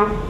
Ага.